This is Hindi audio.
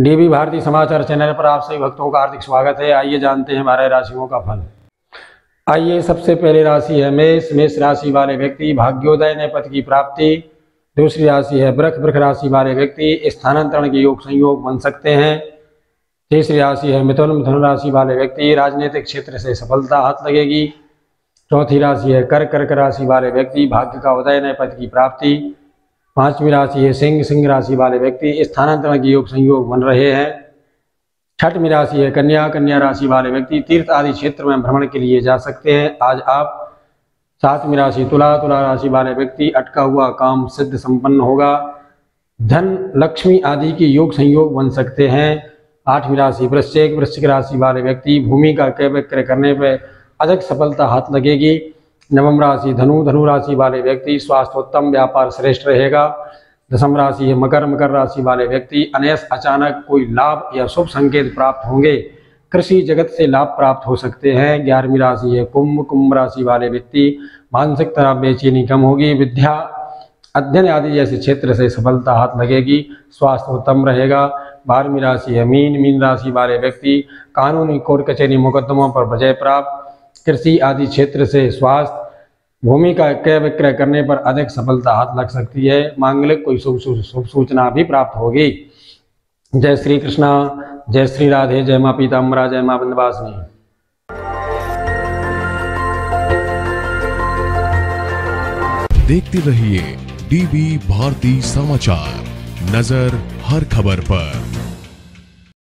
डीबी भारती समाचार चैनल पर आप सभी भक्तों का हार्दिक स्वागत है। आइए जानते हैं हमारे राशियों का फल। आइए, सबसे पहले राशि है मेष। मेष राशि वाले व्यक्ति भाग्योदय ने पद की प्राप्ति। दूसरी राशि है वृख। वृख राशि वाले व्यक्ति स्थानांतरण के योग संयोग बन सकते हैं। तीसरी राशि है मिथुन। मिथुन राशि वाले व्यक्ति राजनीतिक क्षेत्र से सफलता हाथ लगेगी। चौथी राशि है कर्क। कर्क राशि वाले व्यक्ति भाग्य का उदय नए पद की प्राप्ति। पांचवी राशि है, सिंह सिंह राशि वाले व्यक्ति स्थानांतरण के योग संयोग बन रहे हैं। छठवीं राशि है, कन्या कन्या राशि वाले व्यक्ति तीर्थ आदि क्षेत्र में भ्रमण के लिए जा सकते हैं। आज आप सातवीं राशि, तुला तुला राशि वाले व्यक्ति, अटका हुआ काम सिद्ध संपन्न होगा। धन, लक्ष्मी आदि के योग संयोग बन सकते हैं। आठवीं राशि, वृश्चिक वृश्चिक राशि वाले व्यक्ति, भूमि का क्रय विक्रय करने पर अधिक सफलता हाथ लगेगी। नवम राशि धनु धनु राशि वाले व्यक्ति स्वास्थ्य उत्तम व्यापार श्रेष्ठ रहेगा। दसम राशि है मकर मकर राशि वाले व्यक्ति अनेस अचानक कोई लाभ या शुभ संकेत प्राप्त होंगे। कृषि जगत से लाभ प्राप्त हो सकते हैं। ग्यारहवीं राशि है कुंभ। कुंभ राशि वाले व्यक्ति मानसिक तरह बेचैनी कम होगी। विद्या, अध्ययन आदि जैसे क्षेत्र से सफलता हाथ लगेगी। स्वास्थ्य उत्तम रहेगा। बारहवीं राशि है मीन। मीन राशि वाले व्यक्ति कानूनी कोर्ट कचहरी मुकदमों पर विजय प्राप्त। कृषि आदि क्षेत्र से स्वास्थ्य, भूमि का क्रय विक्रय करने पर अधिक सफलता हाथ लग सकती है। मांगलिक कोई शुभ सूचना भी प्राप्त होगी। जय श्री कृष्णा, जय श्री राधे, जय माँ पीताम्बरा, जय माँ बिंदवासिनी देखते रहिए डीवी भारती समाचार। नज़र हर खबर पर।